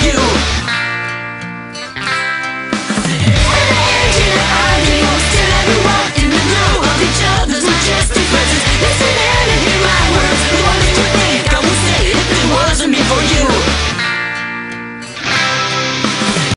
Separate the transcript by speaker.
Speaker 1: you.